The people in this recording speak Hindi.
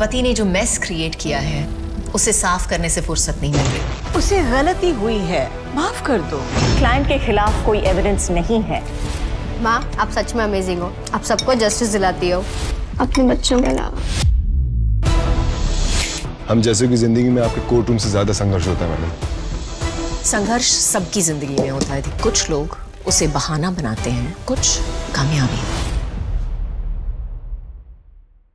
पति ने जो मेस क्रिएट किया है उसे साफ़ करने से फुर्सत नहीं मिल रही। उसे गलती हुई है। माफ़ कर दो। क्लाइंट के खिलाफ कोई एविडेंस नहीं है। माँ आप सच में अमेजिंग हो। आप सबको जस्टिस दिलाती हो। अपने बच्चों के अलावा। हम जैसे की ज़िंदगी में आपके कोर्ट रूम से ज़्यादा संघर्ष होता है मैडम। संघर्ष सबकी ज़िंदगी में होता है। कुछ लोग उसे बहाना बनाते हैं कुछ कामयाबी।